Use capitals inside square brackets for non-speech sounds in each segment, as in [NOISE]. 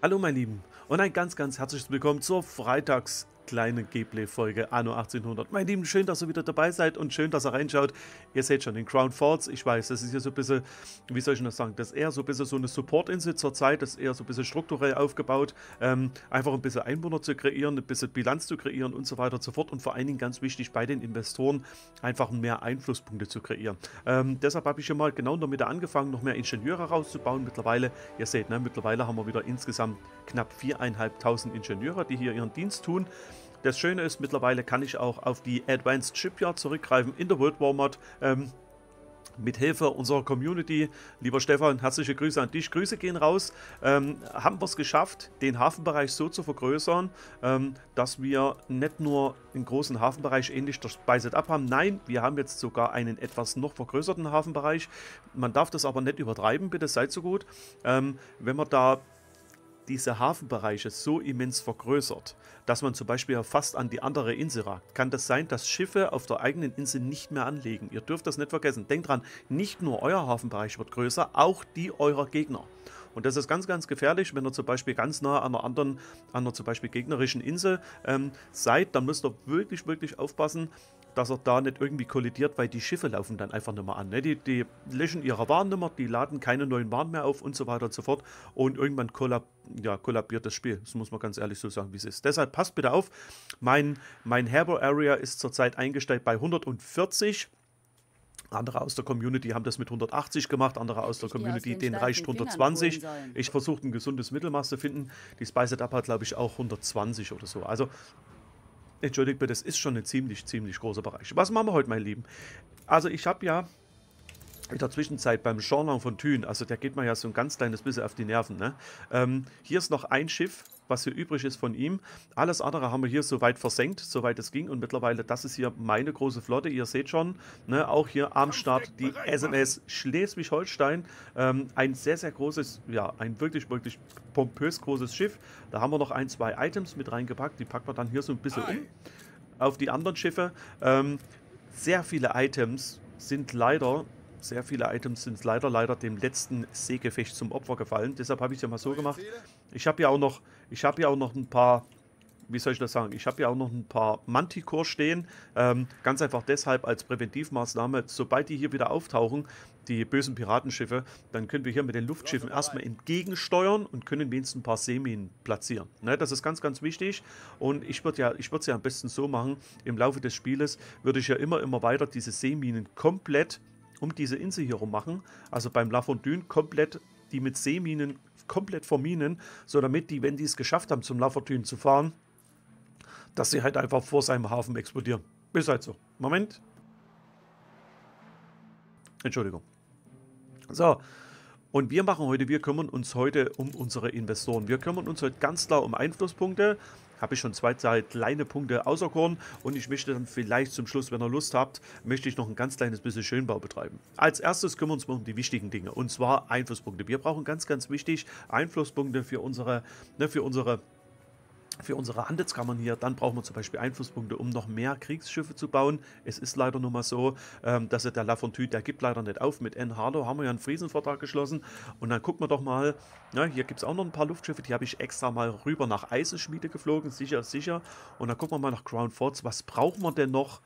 Hallo meine Lieben. Und ein ganz ganz herzliches Willkommen zur Freitags kleine Gameplay-Folge Anno 1800. Mein Lieben, schön, dass ihr wieder dabei seid und schön, dass ihr reinschaut. Ihr seht schon den Crown Falls. Ich weiß, das ist hier so ein bisschen, wie soll ich das sagen, das ist eher so ein bisschen so eine Support-Insel zur Zeit. Das ist eher so ein bisschen strukturell aufgebaut. Ähm, einfach ein bisschen Einwohner zu kreieren, ein bisschen Bilanz zu kreieren und so weiter und so fort. Und vor allen Dingen ganz wichtig bei den Investoren, einfach mehr Einflusspunkte zu kreieren. Ähm, deshalb habe ich hier mal genau in der Mitte angefangen, noch mehr Ingenieure rauszubauen. Mittlerweile, ihr seht, ne, mittlerweile haben wir wieder insgesamt knapp 4.500 Ingenieure, die hier ihren Dienst tun. Das Schöne ist, mittlerweile kann ich auch auf die Advanced Shipyard zurückgreifen in der World War Mod. Ähm, mit Hilfe unserer Community. Lieber Stefan, herzliche Grüße an dich. Grüße gehen raus. Ähm, haben wir es geschafft, den Hafenbereich so zu vergrößern, ähm, dass wir nicht nur einen großen Hafenbereich ähnlich der Spiced Up haben. Nein, wir haben jetzt sogar einen etwas noch vergrößerten Hafenbereich. Man darf das aber nicht übertreiben, bitte seid so gut. Ähm, wenn man da diese Hafenbereiche so immens vergrößert, dass man zum Beispiel fast an die andere Insel ragt, kann das sein, dass Schiffe auf der eigenen Insel nicht mehr anlegen. Ihr dürft das nicht vergessen. Denkt dran, nicht nur euer Hafenbereich wird größer, auch die eurer Gegner. Und das ist ganz, ganz gefährlich, wenn ihr zum Beispiel ganz nah an einer anderen, an einer zum Beispiel gegnerischen Insel ähm, seid, dann müsst ihr wirklich, wirklich aufpassen, dass er da nicht irgendwie kollidiert, weil die Schiffe laufen dann einfach nicht mehr an. Ne? Die, die löschen ihre mehr, die laden keine neuen Waren mehr auf und so weiter und so fort. Und irgendwann kollab ja, kollabiert das Spiel. Das muss man ganz ehrlich so sagen, wie es ist. Deshalb passt bitte auf. Mein, mein Harbor Area ist zurzeit eingestellt bei 140. Andere aus der Community haben das mit 180 gemacht, andere aus der Community, den reicht 120. Ich versuche ein gesundes Mittelmaß zu finden. Die Spice It Up hat, glaube ich, auch 120 oder so. Also Entschuldigt bitte, das ist schon ein ziemlich, ziemlich großer Bereich. Was machen wir heute, mein Lieben? Also ich habe ja in der Zwischenzeit beim Jean von Thun, also der geht mir ja so ein ganz kleines bisschen auf die Nerven. Ne? Ähm, hier ist noch ein Schiff, was hier übrig ist von ihm. Alles andere haben wir hier soweit versenkt, soweit es ging. Und mittlerweile, das ist hier meine große Flotte. Ihr seht schon, ne, auch hier am Start die SMS Schleswig-Holstein. Ähm, ein sehr, sehr großes, ja, ein wirklich, wirklich pompös großes Schiff. Da haben wir noch ein, zwei Items mit reingepackt. Die packen wir dann hier so ein bisschen um auf die anderen Schiffe. Ähm, sehr viele Items sind leider sehr viele Items sind leider, leider dem letzten Seegefecht zum Opfer gefallen. Deshalb habe ich es ja mal so gemacht. Ich habe ja auch noch, ich habe ja auch noch ein paar, wie soll ich das sagen? Ich habe ja auch noch ein paar Manticore stehen. Ähm, ganz einfach deshalb als Präventivmaßnahme, sobald die hier wieder auftauchen, die bösen Piratenschiffe, dann können wir hier mit den Luftschiffen erstmal entgegensteuern und können wenigstens ein paar Seeminen platzieren. Ne, das ist ganz, ganz wichtig. Und ich würde ja, ich würde es ja am besten so machen, im Laufe des Spieles würde ich ja immer, immer weiter diese Seeminen komplett um diese Insel hier rum machen. Also beim La Fondune komplett die mit Seeminen komplett verminen, so damit die, wenn die es geschafft haben, zum La Fondune zu fahren, dass sie halt einfach vor seinem Hafen explodieren. Ist halt so. Moment. Entschuldigung. So. Und wir machen heute, wir kümmern uns heute um unsere Investoren. Wir kümmern uns heute ganz klar um Einflusspunkte habe ich schon zwei, zwei kleine Punkte auserkoren und ich möchte dann vielleicht zum Schluss, wenn ihr Lust habt, möchte ich noch ein ganz kleines bisschen Schönbau betreiben. Als erstes kümmern wir uns mal um die wichtigen Dinge und zwar Einflusspunkte. Wir brauchen ganz, ganz wichtig Einflusspunkte für unsere, ne, für unsere für unsere Handelskammern hier, dann brauchen wir zum Beispiel Einflusspunkte, um noch mehr Kriegsschiffe zu bauen. Es ist leider nun mal so, ähm, dass der Lafontaine, der gibt leider nicht auf. Mit N. Harlow haben wir ja einen Friesenvertrag geschlossen. Und dann gucken wir doch mal, ja, hier gibt es auch noch ein paar Luftschiffe, die habe ich extra mal rüber nach Eisenschmiede geflogen, sicher, sicher. Und dann gucken wir mal nach Crown Forts, was brauchen wir denn noch?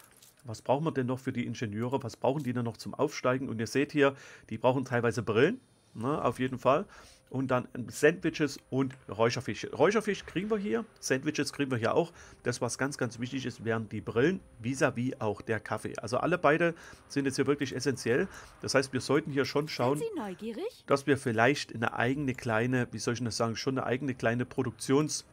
Was brauchen wir denn noch für die Ingenieure? Was brauchen die denn noch zum Aufsteigen? Und ihr seht hier, die brauchen teilweise Brillen, ne, auf jeden Fall und dann Sandwiches und Räucherfisch. Räucherfisch kriegen wir hier, Sandwiches kriegen wir hier auch. Das, was ganz, ganz wichtig ist, wären die Brillen, vis-à-vis -vis auch der Kaffee. Also alle beide sind jetzt hier wirklich essentiell. Das heißt, wir sollten hier schon schauen, dass wir vielleicht eine eigene kleine, wie soll ich das sagen, schon eine eigene kleine Produktions-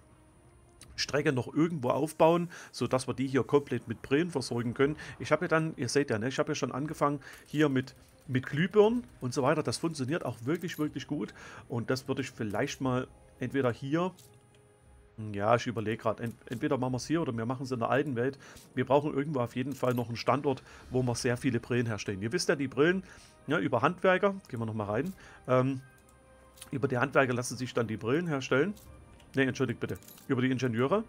Strecke noch irgendwo aufbauen, sodass wir die hier komplett mit Brillen versorgen können. Ich habe ja dann, ihr seht ja, ne, ich habe ja schon angefangen hier mit, mit Glühbirnen und so weiter. Das funktioniert auch wirklich, wirklich gut. Und das würde ich vielleicht mal entweder hier ja, ich überlege gerade. Ent entweder machen wir es hier oder wir machen es in der alten Welt. Wir brauchen irgendwo auf jeden Fall noch einen Standort, wo wir sehr viele Brillen herstellen. Ihr wisst ja, die Brillen ja, über Handwerker, gehen wir nochmal rein, ähm, über die Handwerker lassen sich dann die Brillen herstellen. Ne, entschuldigt bitte. Über die Ingenieure.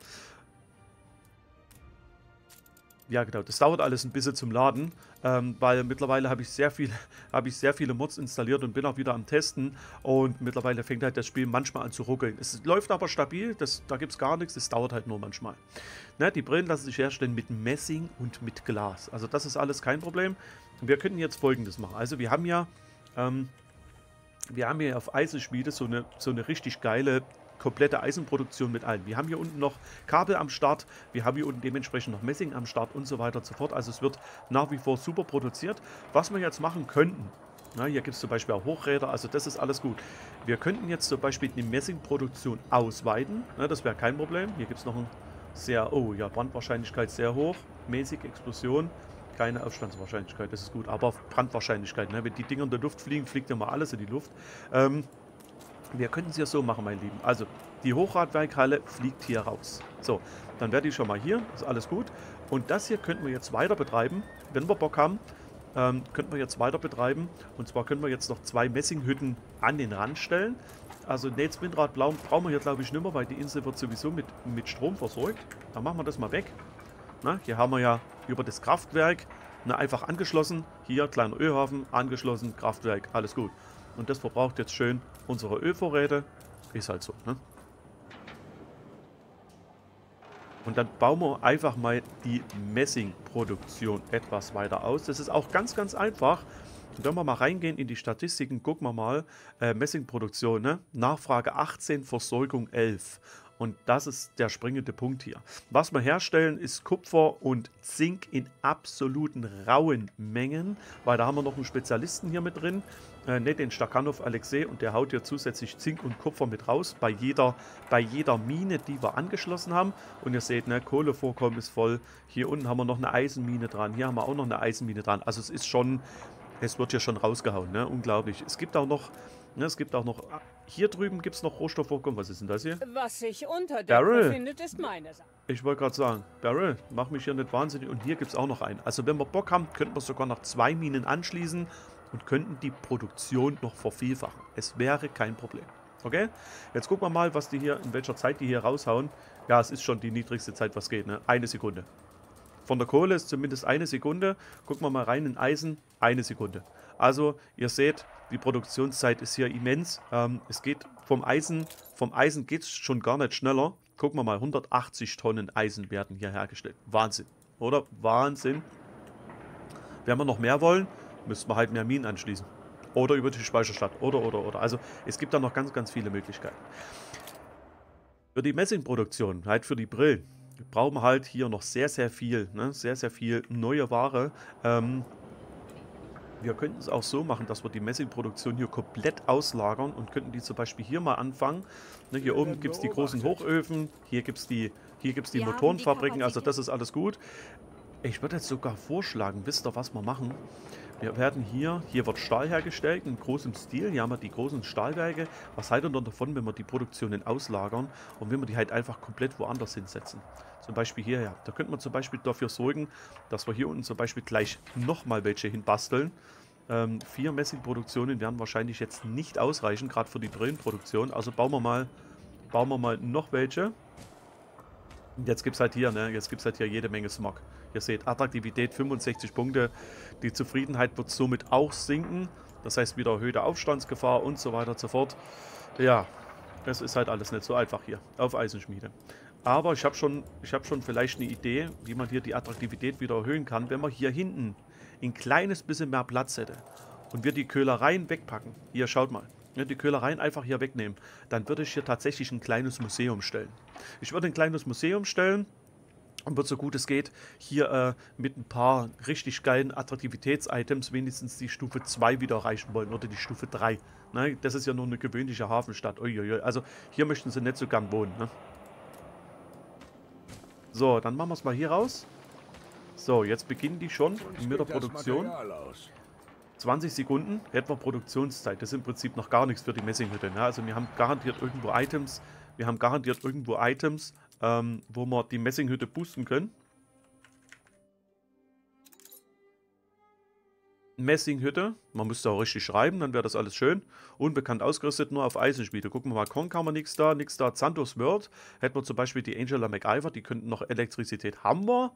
Ja, genau. Das dauert alles ein bisschen zum Laden, ähm, weil mittlerweile habe ich, sehr [LAUGHS] hab ich sehr viele Mods installiert und bin auch wieder am Testen. Und mittlerweile fängt halt das Spiel manchmal an zu ruckeln. Es läuft aber stabil, das, da gibt es gar nichts, es dauert halt nur manchmal. Ne, die Brillen lassen sich herstellen mit Messing und mit Glas. Also das ist alles kein Problem. Wir könnten jetzt folgendes machen. Also wir haben ja... Ähm, wir haben hier auf Eisenschmiede so eine, so eine richtig geile komplette Eisenproduktion mit allen. Wir haben hier unten noch Kabel am Start, wir haben hier unten dementsprechend noch Messing am Start und so weiter und so fort. Also es wird nach wie vor super produziert. Was wir jetzt machen könnten, na, hier gibt es zum Beispiel auch Hochräder, also das ist alles gut. Wir könnten jetzt zum Beispiel die Messingproduktion ausweiten, na, das wäre kein Problem. Hier gibt es noch ein sehr, oh ja, Brandwahrscheinlichkeit sehr hoch, mäßig Explosion, keine Aufstandswahrscheinlichkeit, das ist gut, aber Brandwahrscheinlichkeit, ne? wenn die Dinger in der Luft fliegen, fliegt immer alles in die Luft. Ähm, wir könnten es ja so machen, mein Lieben. Also, die Hochradwerkhalle fliegt hier raus. So, dann werde ich schon mal hier. Ist alles gut. Und das hier könnten wir jetzt weiter betreiben. Wenn wir Bock haben, ähm, könnten wir jetzt weiter betreiben. Und zwar können wir jetzt noch zwei Messinghütten an den Rand stellen. Also Nates Windrad brauchen wir hier glaube ich nicht mehr, weil die Insel wird sowieso mit, mit Strom versorgt. Dann machen wir das mal weg. Na, hier haben wir ja über das Kraftwerk na, einfach angeschlossen. Hier kleiner Ölhafen, angeschlossen, Kraftwerk, alles gut. Und das verbraucht jetzt schön unsere Ölvorräte. Ist halt so, ne? Und dann bauen wir einfach mal die Messingproduktion etwas weiter aus. Das ist auch ganz, ganz einfach. Und wenn wir mal reingehen in die Statistiken, gucken wir mal, äh, Messingproduktion, ne? Nachfrage 18, Versorgung 11. Und das ist der springende Punkt hier. Was wir herstellen, ist Kupfer und Zink in absoluten rauen Mengen, weil da haben wir noch einen Spezialisten hier mit drin, äh, nicht den Stakhanov Alexei, und der haut hier zusätzlich Zink und Kupfer mit raus bei jeder, bei jeder Mine, die wir angeschlossen haben. Und ihr seht, ne, Kohlevorkommen ist voll. Hier unten haben wir noch eine Eisenmine dran. Hier haben wir auch noch eine Eisenmine dran. Also es ist schon, es wird hier schon rausgehauen, ne? Unglaublich. Es gibt auch noch Ne, es gibt auch noch... Hier drüben gibt es noch Rohstoffvorkommen. Was ist denn das hier? Was sich unter der befindet, ist meine Sache. Ich wollte gerade sagen, Barrel, mach mich hier nicht wahnsinnig. Und hier gibt es auch noch einen. Also wenn wir Bock haben, könnten wir sogar noch zwei Minen anschließen und könnten die Produktion noch vervielfachen. Es wäre kein Problem. Okay? Jetzt gucken wir mal, was die hier, in welcher Zeit die hier raushauen. Ja, es ist schon die niedrigste Zeit, was geht, ne? Eine Sekunde. Von der Kohle ist zumindest eine Sekunde. Gucken wir mal rein in Eisen, eine Sekunde. Also, ihr seht, die Produktionszeit ist hier immens. Ähm, es geht vom Eisen, vom Eisen geht es schon gar nicht schneller. Gucken wir mal, 180 Tonnen Eisen werden hier hergestellt. Wahnsinn, oder? Wahnsinn. Wenn wir noch mehr wollen, müssten wir halt mehr Minen anschließen. Oder über die Speicherstadt. Oder, oder, oder. Also es gibt da noch ganz, ganz viele Möglichkeiten. Für die Messingproduktion, halt für die Brillen, brauchen wir halt hier noch sehr, sehr viel, ne? sehr, sehr viel neue Ware. Ähm, wir könnten es auch so machen, dass wir die Messingproduktion hier komplett auslagern und könnten die zum Beispiel hier mal anfangen. Ne, hier oben gibt es die großen Hochöfen, hier gibt es die, hier gibt's die Motorenfabriken, also das ist alles gut. Ich würde jetzt sogar vorschlagen, wisst ihr, was wir machen? Wir werden hier, hier wird Stahl hergestellt in großem Stil. Hier haben wir die großen Stahlwerke. Was haltet ihr davon, wenn wir die Produktionen auslagern und wenn wir die halt einfach komplett woanders hinsetzen? Zum Beispiel hierher. Da könnte man zum Beispiel dafür sorgen, dass wir hier unten zum Beispiel gleich nochmal welche hinbasteln. Ähm, vier Messingproduktionen werden wahrscheinlich jetzt nicht ausreichen, gerade für die Brillenproduktion. Also bauen wir mal, bauen wir mal noch welche. Jetzt gibt es halt hier, ne? Jetzt gibt halt hier jede Menge Smog. Ihr seht, Attraktivität 65 Punkte. Die Zufriedenheit wird somit auch sinken. Das heißt wieder erhöhte Aufstandsgefahr und so weiter und so fort. Ja, es ist halt alles nicht so einfach hier auf Eisenschmiede. Aber ich habe schon, hab schon vielleicht eine Idee, wie man hier die Attraktivität wieder erhöhen kann, wenn man hier hinten ein kleines bisschen mehr Platz hätte und wir die Köhlereien wegpacken. Hier, schaut mal. Die Köhlereien einfach hier wegnehmen. Dann würde ich hier tatsächlich ein kleines Museum stellen. Ich würde ein kleines Museum stellen und wird so gut es geht hier äh, mit ein paar richtig geilen Attraktivitäts-Items wenigstens die Stufe 2 wieder erreichen wollen oder die Stufe 3. Ne? Das ist ja nur eine gewöhnliche Hafenstadt. Uiuiui. Also hier möchten sie nicht so gern wohnen. Ne? So, dann machen wir es mal hier raus. So, jetzt beginnen die schon mit der Produktion. 20 Sekunden hätten wir Produktionszeit. Das ist im Prinzip noch gar nichts für die Messinghütte. Ne? Also wir haben garantiert irgendwo Items. Wir haben garantiert irgendwo Items, ähm, wo wir die Messinghütte boosten können. Messinghütte. Man müsste auch richtig schreiben, dann wäre das alles schön. Unbekannt ausgerüstet, nur auf Eisenschmiede. Gucken wir mal, Korn kann man nichts da, nichts da. Santos World. Hätten wir zum Beispiel die Angela MacIver, die könnten noch Elektrizität haben wir.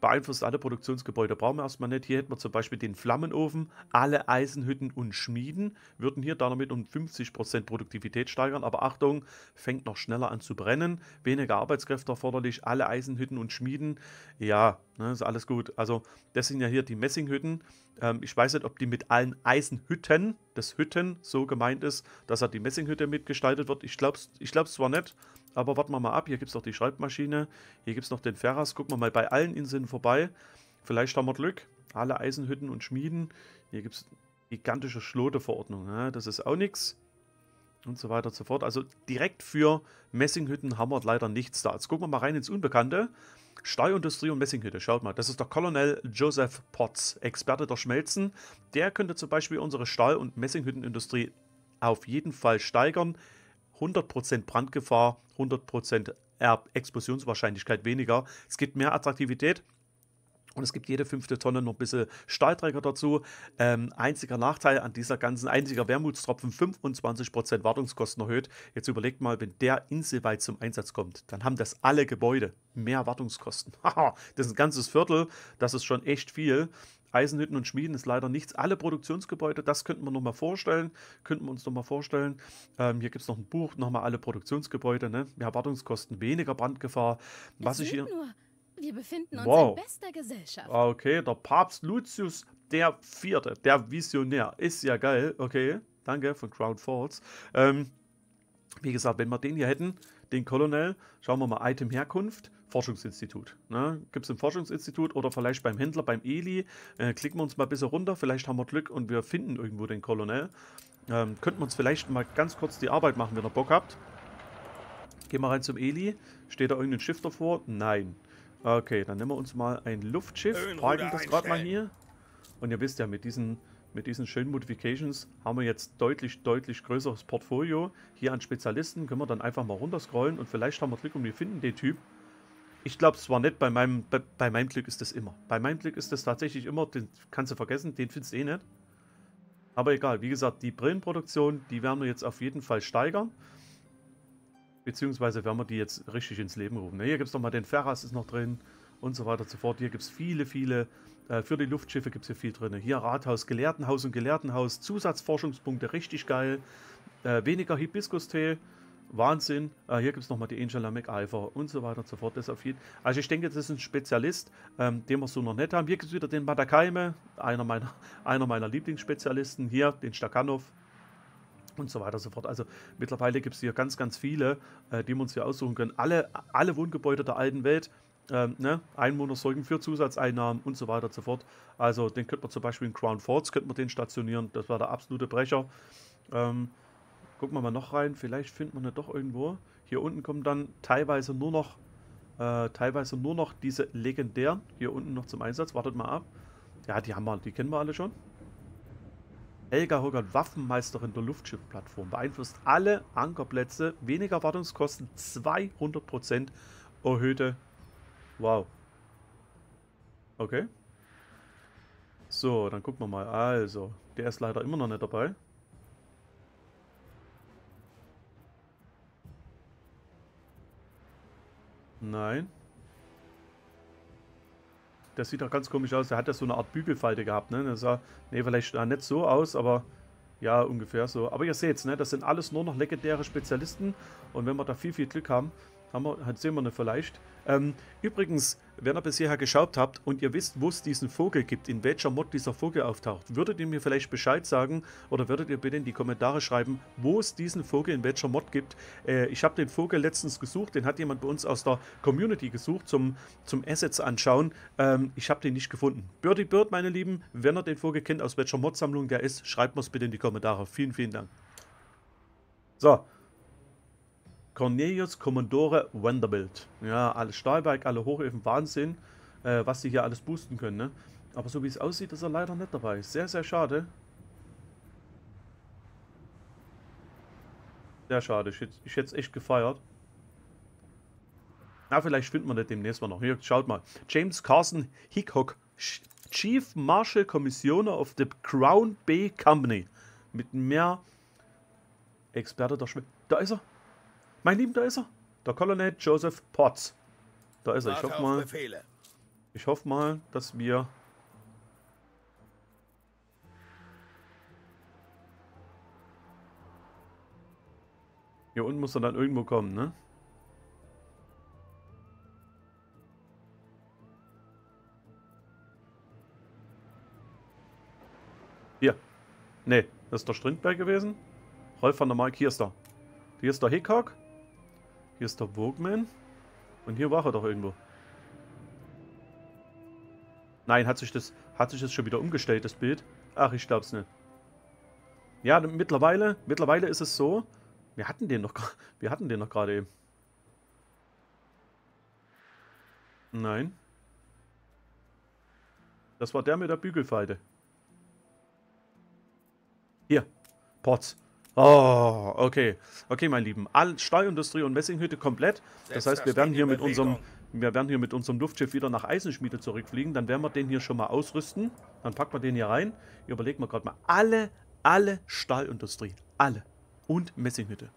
Beeinflusst alle Produktionsgebäude. Brauchen wir erstmal nicht. Hier hätten wir zum Beispiel den Flammenofen. Alle Eisenhütten und Schmieden würden hier damit um 50% Produktivität steigern. Aber Achtung, fängt noch schneller an zu brennen. Weniger Arbeitskräfte erforderlich. Alle Eisenhütten und Schmieden. Ja, ne, ist alles gut. Also das sind ja hier die Messinghütten. Ähm, ich weiß nicht, ob die mit allen Eisenhütten, das Hütten so gemeint ist, dass er die Messinghütte mitgestaltet wird. Ich glaube es ich zwar nicht, aber warten wir mal ab. Hier gibt es noch die Schreibmaschine. Hier gibt es noch den Ferras. Gucken wir mal bei allen Inseln vorbei. Vielleicht haben wir Glück. Alle Eisenhütten und Schmieden. Hier gibt es gigantische Schloteverordnung. Das ist auch nichts. Und so weiter und so fort. Also direkt für Messinghütten haben wir leider nichts da. Jetzt gucken wir mal rein ins Unbekannte. Stahlindustrie und Messinghütte. Schaut mal, das ist der Colonel Joseph Potts, Experte der Schmelzen. Der könnte zum Beispiel unsere Stahl- und Messinghüttenindustrie auf jeden Fall steigern. 100% Brandgefahr, 100% Explosionswahrscheinlichkeit weniger. Es gibt mehr Attraktivität. Und es gibt jede fünfte Tonne noch ein bisschen Stahlträger dazu. Ähm, einziger Nachteil an dieser ganzen, einziger Wermutstropfen, 25% Wartungskosten erhöht. Jetzt überlegt mal, wenn der inselweit zum Einsatz kommt, dann haben das alle Gebäude mehr Wartungskosten. [LAUGHS] das ist ein ganzes Viertel, das ist schon echt viel. Eisenhütten und Schmieden ist leider nichts. Alle Produktionsgebäude, das könnten wir nochmal vorstellen. Könnten wir uns nochmal vorstellen. Ähm, hier gibt es noch ein Buch, nochmal alle Produktionsgebäude. Ne? Mehr Wartungskosten, weniger Brandgefahr. Was ich hier. Nur. Wir befinden uns wow. in bester Gesellschaft. Ah, okay, der Papst Lucius der Vierte, der Visionär. Ist ja geil. Okay, danke von Crown Falls. Ähm, wie gesagt, wenn wir den hier hätten, den Colonel, schauen wir mal Item Herkunft. Forschungsinstitut. Ne? Gibt es im Forschungsinstitut oder vielleicht beim Händler, beim Eli. Äh, klicken wir uns mal ein bisschen runter, vielleicht haben wir Glück und wir finden irgendwo den Colonel. Ähm, könnten wir uns vielleicht mal ganz kurz die Arbeit machen, wenn ihr Bock habt. Gehen wir rein zum Eli. Steht da irgendein Schiff davor? Nein. Okay, dann nehmen wir uns mal ein Luftschiff, parken das gerade mal hier. Und ihr wisst ja, mit diesen, mit diesen schönen Modifications haben wir jetzt deutlich, deutlich größeres Portfolio. Hier an Spezialisten können wir dann einfach mal runterscrollen und vielleicht haben wir Glück und wir finden den Typ. Ich glaube es zwar nicht, bei meinem, bei, bei, meinem Glück ist das immer. Bei meinem Glück ist das tatsächlich immer, den kannst du vergessen, den findest du eh nicht. Aber egal, wie gesagt, die Brillenproduktion, die werden wir jetzt auf jeden Fall steigern. Beziehungsweise werden wir die jetzt richtig ins Leben rufen. Hier gibt es nochmal den Ferras ist noch drin und so weiter und so fort. Hier gibt es viele, viele, äh, für die Luftschiffe gibt es hier viel drin. Hier Rathaus, Gelehrtenhaus und Gelehrtenhaus, Zusatzforschungspunkte, richtig geil. Äh, weniger Hibiskus-Tee, Wahnsinn. Äh, hier gibt es nochmal die Angela MacIver und so weiter und so fort. Auf jeden also ich denke, das ist ein Spezialist, ähm, den wir so noch nicht haben. Hier gibt es wieder den Matakaime, einer meiner, [LAUGHS] einer meiner Lieblingsspezialisten. Hier den Stakhanov, und so weiter und so fort. Also mittlerweile gibt es hier ganz, ganz viele, äh, die wir uns hier aussuchen können. Alle, alle Wohngebäude der alten Welt, ähm, ne? Einwohner sorgen für Zusatzeinnahmen und so weiter und so fort. Also den könnte man zum Beispiel in Crown Forts könnte man den stationieren. Das war der absolute Brecher. Ähm, gucken wir mal noch rein. Vielleicht findet man ihn doch irgendwo. Hier unten kommen dann teilweise nur noch äh, teilweise nur noch diese legendären hier unten noch zum Einsatz. Wartet mal ab. Ja, die haben wir, die kennen wir alle schon. Helga Hoggert, Waffenmeisterin der Luftschiffplattform, beeinflusst alle Ankerplätze, weniger Wartungskosten, 200% erhöhte. Wow. Okay. So, dann gucken wir mal. Also, der ist leider immer noch nicht dabei. Nein. Das sieht doch ganz komisch aus. Der hat ja so eine Art Bügelfalte gehabt, ne? Das sah, nee, vielleicht nicht so aus, aber ja, ungefähr so. Aber ihr seht's, ne? Das sind alles nur noch legendäre Spezialisten. Und wenn wir da viel, viel Glück haben, haben wir, sehen wir eine vielleicht. Ähm, übrigens, wenn ihr bis hierher geschaut habt und ihr wisst, wo es diesen Vogel gibt, in welcher Mod dieser Vogel auftaucht, würdet ihr mir vielleicht Bescheid sagen oder würdet ihr bitte in die Kommentare schreiben, wo es diesen Vogel in welcher Mod gibt. Äh, ich habe den Vogel letztens gesucht, den hat jemand bei uns aus der Community gesucht zum, zum Assets anschauen. Ähm, ich habe den nicht gefunden. Birdie Bird, meine Lieben, wenn ihr den Vogel kennt, aus welcher Mod-Sammlung der ist, schreibt mir es bitte in die Kommentare. Vielen, vielen Dank. So, Cornelius Commodore Vanderbilt. Ja, alles Stahlwerk, alle Hochöfen, Wahnsinn, äh, was sie hier alles boosten können. Ne? Aber so wie es aussieht, ist er leider nicht dabei. Sehr, sehr schade. Sehr schade. Ich, ich hätte es echt gefeiert. Na, vielleicht finden wir das demnächst mal noch. Hier, schaut mal. James Carson Hickok, Chief Marshal Commissioner of the Crown Bay Company. Mit mehr Experte der Schwede. Da ist er. Mein Lieben, da ist er. Der Colonel Joseph Potts. Da ist er. Ich hoffe mal. Ich hoffe mal, dass wir... Hier unten muss er dann irgendwo kommen, ne? Hier. Ne, das ist der Strindberg gewesen. Rolf van der Mark, hier ist er. Hier ist der Hickok. Hier ist der Wogman. Und hier war er doch irgendwo. Nein, hat sich das hat sich das schon wieder umgestellt, das Bild? Ach, ich glaub's nicht. Ja, mittlerweile, mittlerweile ist es so. Wir hatten den noch, wir hatten den noch gerade eben. Nein. Das war der mit der Bügelfalte. Hier. Potts. Oh, okay. Okay, mein Lieben. All Stahlindustrie und Messinghütte komplett. Das heißt, wir werden hier mit unserem wir werden hier mit unserem Luftschiff wieder nach Eisenschmiede zurückfliegen. Dann werden wir den hier schon mal ausrüsten. Dann packen wir den hier rein. Überlegen wir gerade mal. Alle, alle Stahlindustrie. Alle. Und Messinghütte.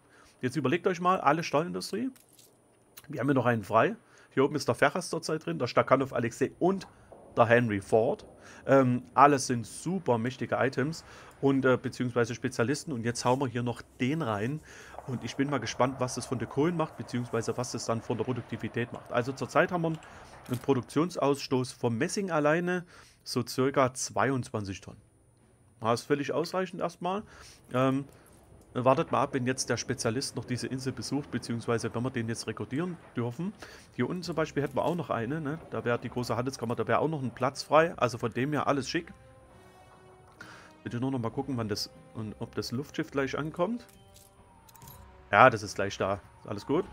Jetzt überlegt euch mal, alle Stahlindustrie. Wir haben hier noch einen frei. Hier oben ist der Ferras zurzeit drin, der Stakhanov Alexei und der Henry Ford. Ähm, alles sind super mächtige Items und äh, beziehungsweise Spezialisten. Und jetzt hauen wir hier noch den rein. Und ich bin mal gespannt, was das von der Kohlen macht, beziehungsweise was das dann von der Produktivität macht. Also zurzeit haben wir einen Produktionsausstoß vom Messing alleine so circa 22 Tonnen. Das ist völlig ausreichend erstmal. Ähm, wartet mal ab, wenn jetzt der Spezialist noch diese Insel besucht, beziehungsweise wenn wir den jetzt rekrutieren dürfen. Hier unten zum Beispiel hätten wir auch noch eine, ne? da wäre die große Handelskammer, da wäre auch noch ein Platz frei, also von dem her alles schick. Bitte nur noch mal gucken, wann das, und ob das Luftschiff gleich ankommt. Ja, das ist gleich da. Alles gut?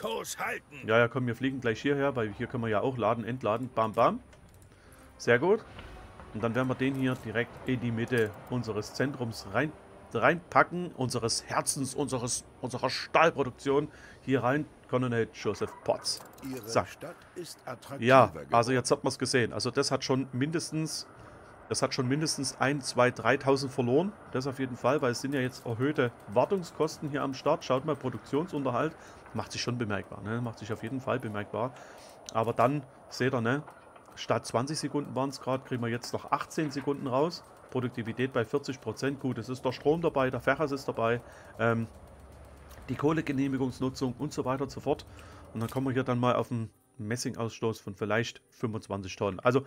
Kurs halten. Ja, ja, komm, wir fliegen gleich hierher, weil hier können wir ja auch laden, entladen. Bam, bam. Sehr gut. Und dann werden wir den hier direkt in die Mitte unseres Zentrums rein, reinpacken. Unseres Herzens, unseres, unserer Stahlproduktion. Hier rein. Colonel Joseph Potts. Ihre Ja, also jetzt hat man es gesehen. Also das hat schon mindestens das hat schon mindestens 1, 2, 3.000 verloren. Das auf jeden Fall, weil es sind ja jetzt erhöhte Wartungskosten hier am Start. Schaut mal, Produktionsunterhalt macht sich schon bemerkbar. Ne? Macht sich auf jeden Fall bemerkbar. Aber dann seht ihr, ne? statt 20 Sekunden waren es gerade, kriegen wir jetzt noch 18 Sekunden raus. Produktivität bei 40%. Gut, es ist der Strom dabei, der Ferras ist dabei. Ähm, die Kohlegenehmigungsnutzung und so weiter und so fort. Und dann kommen wir hier dann mal auf einen Messingausstoß von vielleicht 25 Tonnen. Also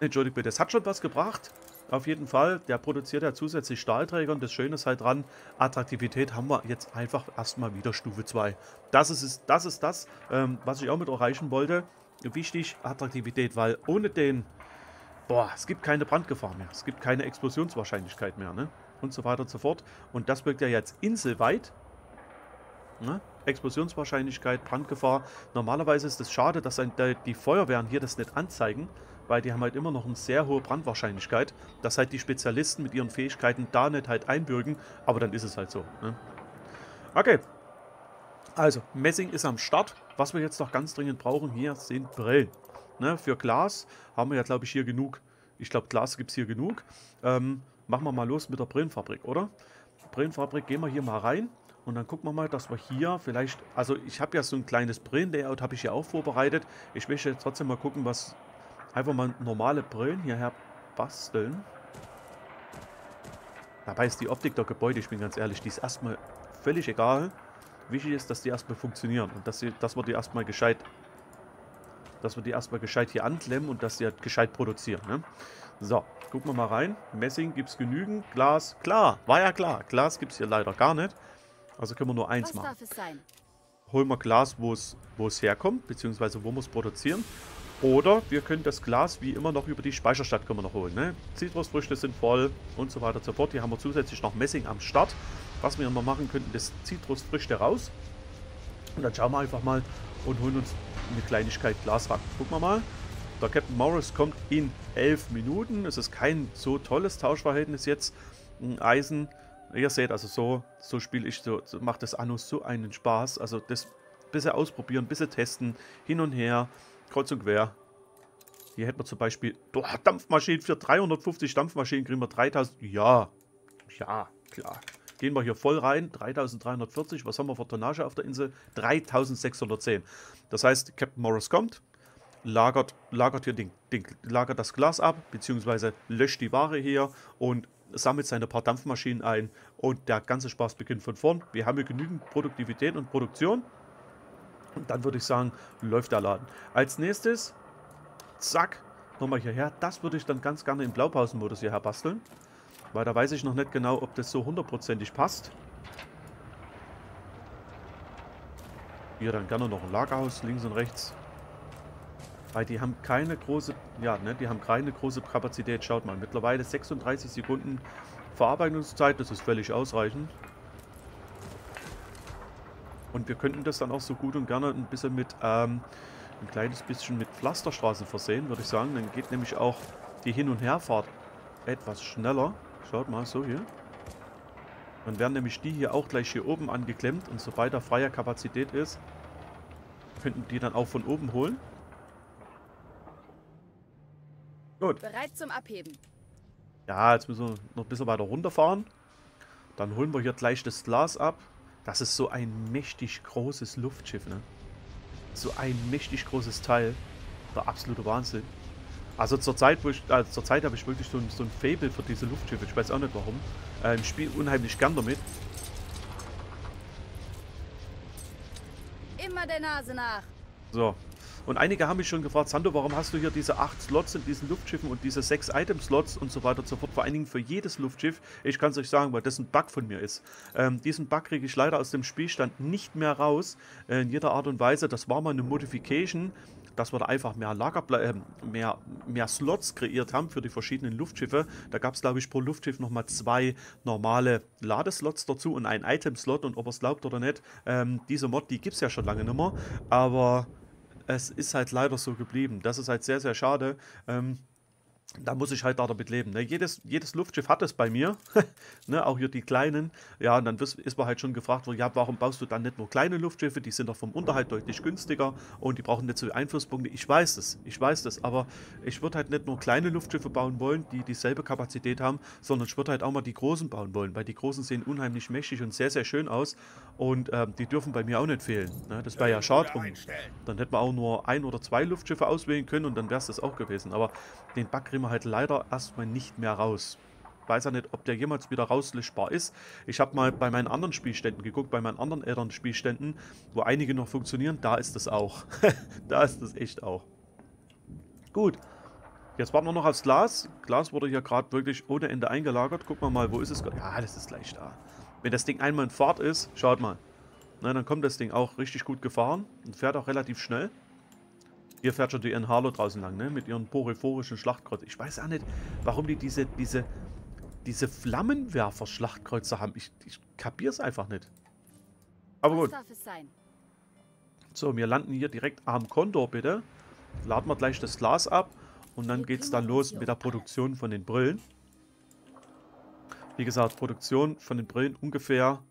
Entschuldigt bitte, es hat schon was gebracht. Auf jeden Fall, der produziert ja zusätzlich Stahlträger und das Schöne ist halt dran, Attraktivität haben wir jetzt einfach erstmal wieder Stufe 2. Das ist das, ist das ähm, was ich auch mit erreichen wollte. Wichtig, Attraktivität, weil ohne den, boah, es gibt keine Brandgefahr mehr, es gibt keine Explosionswahrscheinlichkeit mehr, ne? Und so weiter und so fort. Und das wirkt ja jetzt inselweit. Ne? Explosionswahrscheinlichkeit, Brandgefahr. Normalerweise ist es schade, dass die Feuerwehren hier das nicht anzeigen, weil die haben halt immer noch eine sehr hohe Brandwahrscheinlichkeit, dass halt die Spezialisten mit ihren Fähigkeiten da nicht halt einbürgen, aber dann ist es halt so. Ne? Okay, also Messing ist am Start. Was wir jetzt noch ganz dringend brauchen hier sind Brillen. Ne? Für Glas haben wir ja glaube ich hier genug. Ich glaube Glas gibt es hier genug. Ähm, machen wir mal los mit der Brillenfabrik, oder? Brillenfabrik gehen wir hier mal rein. Und dann gucken wir mal, dass wir hier vielleicht, also ich habe ja so ein kleines Brillenlayout, habe ich hier auch vorbereitet. Ich möchte jetzt trotzdem mal gucken, was einfach mal normale Brillen hierher basteln. Dabei ist die Optik der Gebäude, ich bin ganz ehrlich, die ist erstmal völlig egal. Wichtig ist, dass die erstmal funktionieren und dass, sie, dass wir die erstmal gescheit dass wir die erstmal gescheit hier anklemmen und dass sie halt gescheit produzieren. Ne? So, gucken wir mal rein. Messing gibt es genügend. Glas, klar, war ja klar. Glas gibt es hier leider gar nicht. Also können wir nur eins Was machen. Holen wir Glas, wo es herkommt, beziehungsweise wo wir es produzieren. Oder wir können das Glas wie immer noch über die Speicherstadt können wir noch holen. Ne? Zitrusfrüchte sind voll und so weiter und so fort. Hier haben wir zusätzlich noch Messing am Start. Was wir immer machen könnten, das Zitrusfrüchte raus. Und dann schauen wir einfach mal und holen uns eine Kleinigkeit Glas. Gucken wir mal. Der Captain Morris kommt in 11 Minuten. Es ist kein so tolles Tauschverhältnis jetzt. Eisen, ihr seht also so, so spiele ich, so, so macht das Anno so einen Spaß. Also das bisschen ausprobieren, bisschen testen, hin und her kreuz und quer. Hier hätten wir zum Beispiel boah, Dampfmaschinen für 350 Dampfmaschinen kriegen wir 3000. Ja, ja, klar. Gehen wir hier voll rein. 3340. Was haben wir für Tonnage auf der Insel? 3610. Das heißt, Captain Morris kommt, lagert, lagert hier den, den, lagert das Glas ab, beziehungsweise löscht die Ware hier und sammelt seine paar Dampfmaschinen ein und der ganze Spaß beginnt von vorn. Wir haben hier genügend Produktivität und Produktion. Und dann würde ich sagen, läuft der Laden. Als nächstes, zack, nochmal hierher. Das würde ich dann ganz gerne im Blaupausenmodus hierher basteln. Weil da weiß ich noch nicht genau, ob das so hundertprozentig passt. Hier dann gerne noch ein Lagerhaus links und rechts. Weil die haben keine große, ja, ne, die haben keine große Kapazität. Schaut mal, mittlerweile 36 Sekunden Verarbeitungszeit, das ist völlig ausreichend. Und wir könnten das dann auch so gut und gerne ein bisschen mit, ähm, ein kleines bisschen mit Pflasterstraßen versehen, würde ich sagen. Dann geht nämlich auch die Hin- und Herfahrt etwas schneller. Schaut mal, so hier. Dann werden nämlich die hier auch gleich hier oben angeklemmt und sobald da freie Kapazität ist, könnten die dann auch von oben holen. Gut. Bereit zum Abheben. Ja, jetzt müssen wir noch ein bisschen weiter runterfahren. Dann holen wir hier gleich das Glas ab. Das ist so ein mächtig großes Luftschiff, ne? So ein mächtig großes Teil. Der absolute Wahnsinn. Also zur Zeit, wo ich, äh, zur Zeit habe ich wirklich so ein, so ein Fable für diese Luftschiffe. Ich weiß auch nicht warum. Äh, ich spiele unheimlich gern damit. Immer der Nase nach. So, und einige haben mich schon gefragt, Sando, warum hast du hier diese acht Slots in diesen Luftschiffen und diese sechs Item-Slots und so weiter und so fort. Vor allen Dingen für jedes Luftschiff. Ich kann es euch sagen, weil das ein Bug von mir ist. Ähm, diesen Bug kriege ich leider aus dem Spielstand nicht mehr raus. Äh, in jeder Art und Weise. Das war mal eine Modification dass wir da einfach mehr, Lagerple äh, mehr, mehr Slots kreiert haben für die verschiedenen Luftschiffe. Da gab es, glaube ich, pro Luftschiff nochmal zwei normale Ladeslots dazu und einen Item-Slot. Und ob er es glaubt oder nicht, ähm, diese Mod, die gibt es ja schon lange nicht mehr. Aber es ist halt leider so geblieben. Das ist halt sehr, sehr schade. Ähm, da muss ich halt damit leben. Ne? Jedes, jedes Luftschiff hat es bei mir, [LAUGHS] ne? auch hier die kleinen. Ja, und dann ist man halt schon gefragt, ja, warum baust du dann nicht nur kleine Luftschiffe? Die sind doch vom Unterhalt deutlich günstiger und die brauchen nicht so Einflusspunkte. Ich weiß es, ich weiß das, aber ich würde halt nicht nur kleine Luftschiffe bauen wollen, die dieselbe Kapazität haben, sondern ich würde halt auch mal die großen bauen wollen, weil die großen sehen unheimlich mächtig und sehr, sehr schön aus und ähm, die dürfen bei mir auch nicht fehlen. Ne? Das wäre ja schade drum. Dann hätten wir auch nur ein oder zwei Luftschiffe auswählen können und dann wäre es das auch gewesen. Aber den Bug kriegen wir halt leider erstmal nicht mehr raus. Weiß ja nicht, ob der jemals wieder rauslöschbar ist. Ich habe mal bei meinen anderen Spielständen geguckt, bei meinen anderen älteren Spielständen, wo einige noch funktionieren, da ist das auch. [LAUGHS] da ist das echt auch. Gut. Jetzt warten wir noch aufs Glas. Glas wurde hier gerade wirklich ohne Ende eingelagert. Gucken wir mal, wo ist es? Ja, das ist gleich da. Wenn das Ding einmal in Fahrt ist, schaut mal. Na, dann kommt das Ding auch richtig gut gefahren und fährt auch relativ schnell. Hier fährt schon die Enhalo draußen lang, ne? Mit ihren poriphorischen Schlachtkreuzen. Ich weiß auch nicht, warum die diese, diese, diese Flammenwerfer-Schlachtkreuze haben. Ich, ich kapiere es einfach nicht. Aber gut. So, wir landen hier direkt am Kondor, bitte. Laden wir gleich das Glas ab. Und dann geht es dann los mit der Produktion von den Brillen. Wie gesagt, Produktion von den Brillen ungefähr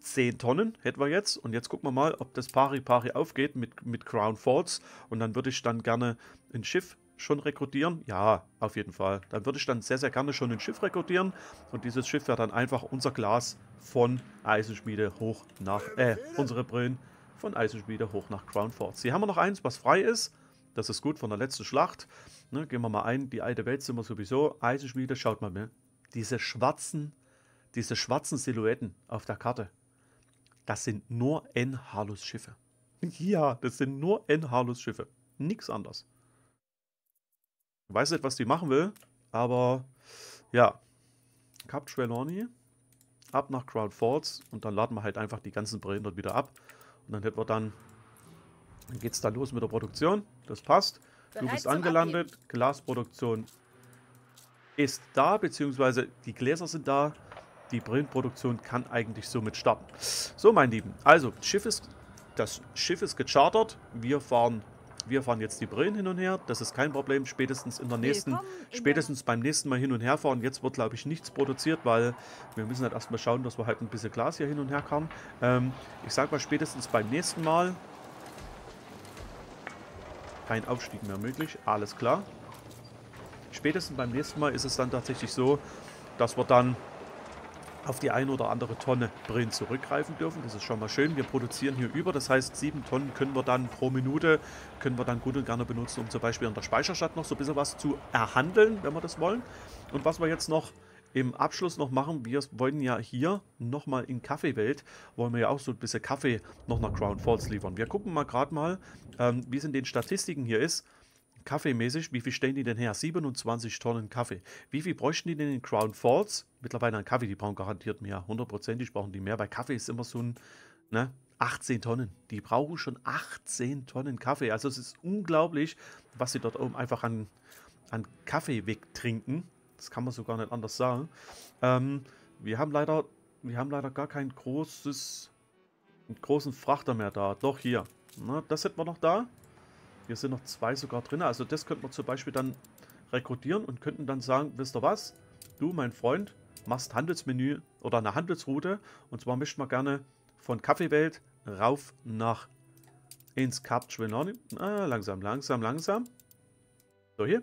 10 Tonnen hätten wir jetzt. Und jetzt gucken wir mal, ob das pari-pari aufgeht mit, mit Crown Falls. Und dann würde ich dann gerne ein Schiff schon rekrutieren. Ja, auf jeden Fall. Dann würde ich dann sehr, sehr gerne schon ein Schiff rekrutieren. Und dieses Schiff wäre dann einfach unser Glas von Eisenschmiede hoch nach, äh, unsere Brillen von Eisenschmiede hoch nach Crown Falls. Hier haben wir noch eins, was frei ist. Das ist gut von der letzten Schlacht. Ne, gehen wir mal ein. Die alte Welt sind wir sowieso. Eisenschmiede, schaut mal, ne? Diese schwarzen, diese schwarzen Silhouetten auf der Karte. Das sind nur N-Halus-Schiffe. Ja, das sind nur N-Halus-Schiffe. Nichts anderes. Ich weiß nicht, was die machen will, aber ja. Cap Trelawney, ab nach Crown Falls und dann laden wir halt einfach die ganzen Brillen dort wieder ab. Und dann hätten wir dann, dann geht es dann los mit der Produktion. Das passt. Du bist angelandet, Glasproduktion ist da, beziehungsweise die Gläser sind da die Brillenproduktion kann eigentlich somit starten. So, mein Lieben, also Schiff ist, das Schiff ist gechartert. Wir fahren, wir fahren jetzt die Brillen hin und her. Das ist kein Problem. Spätestens in der nächsten, in spätestens beim nächsten Mal hin und her fahren. Jetzt wird, glaube ich, nichts produziert, weil wir müssen halt erstmal schauen, dass wir halt ein bisschen Glas hier hin und her kommen. Ähm, ich sage mal, spätestens beim nächsten Mal. Kein Aufstieg mehr möglich. Alles klar. Spätestens beim nächsten Mal ist es dann tatsächlich so, dass wir dann auf die eine oder andere Tonne Brillen zurückgreifen dürfen. Das ist schon mal schön. Wir produzieren hier über, das heißt sieben Tonnen können wir dann pro Minute, können wir dann gut und gerne benutzen, um zum Beispiel in der Speicherstadt noch so ein bisschen was zu erhandeln, wenn wir das wollen. Und was wir jetzt noch im Abschluss noch machen, wir wollen ja hier nochmal in Kaffeewelt, wollen wir ja auch so ein bisschen Kaffee noch nach Crown Falls liefern. Wir gucken mal gerade mal, ähm, wie es in den Statistiken hier ist. Kaffeemäßig, wie viel stellen die denn her? 27 Tonnen Kaffee. Wie viel bräuchten die denn in Crown Falls? Mittlerweile an Kaffee, die brauchen garantiert mehr. Hundertprozentig brauchen die mehr, weil Kaffee ist immer so ein, ne, 18 Tonnen. Die brauchen schon 18 Tonnen Kaffee. Also es ist unglaublich, was sie dort oben einfach an, an Kaffee wegtrinken. Das kann man so gar nicht anders sagen. Ähm, wir haben leider, wir haben leider gar kein großes, einen großen Frachter mehr da. Doch hier. Na, das hätten wir noch da. Hier sind noch zwei sogar drin. Also das könnten wir zum Beispiel dann rekrutieren und könnten dann sagen, wisst ihr was? Du, mein Freund, machst Handelsmenü oder eine Handelsroute. Und zwar möchten wir gerne von Kaffeewelt rauf nach ins Kap Schwenani. Ah, langsam, langsam, langsam. So, hier.